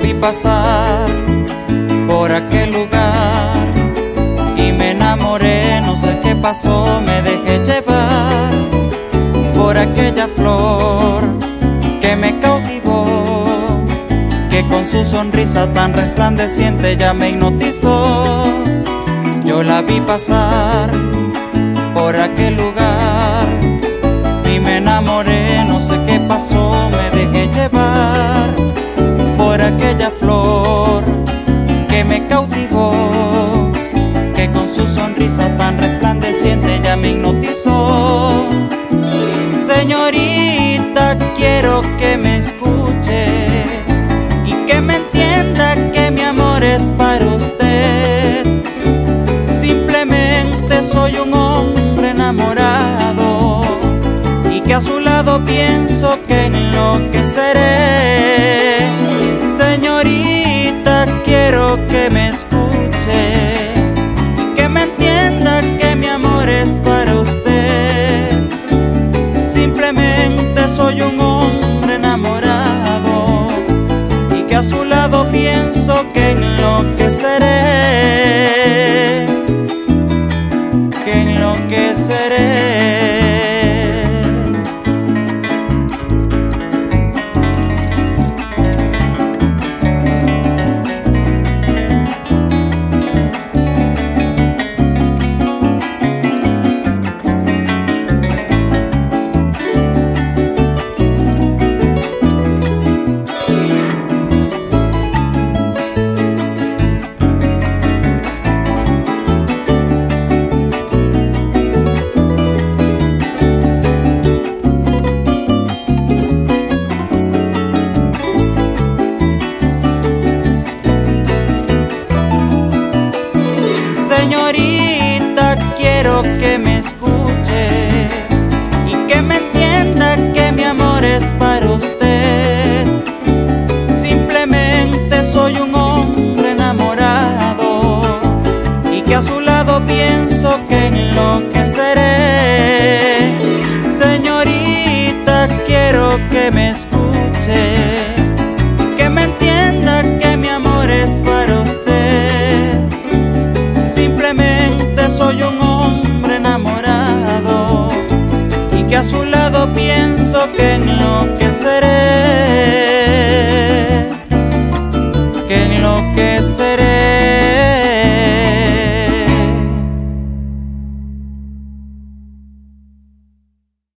vi pasar por aquel lugar y me enamoré, no sé qué pasó, me dejé llevar por aquella flor que me cautivó, que con su sonrisa tan resplandeciente ya me hipnotizó. Yo la vi pasar por aquel lugar me hipnotizó. Señorita, quiero que me escuche y que me entienda que mi amor es para usted. Simplemente soy un hombre enamorado y que a su lado pienso que enloqueceré. Señorita, quiero que me escuche soy un hombre enamorado y que a su lado pienso que enloqueceré, que enloqueceré. Quiero que me escuche y que me entienda que mi amor es para usted. Simplemente soy un hombre enamorado y que a su lado pienso que enloqueceré. Señorita, quiero que me escuche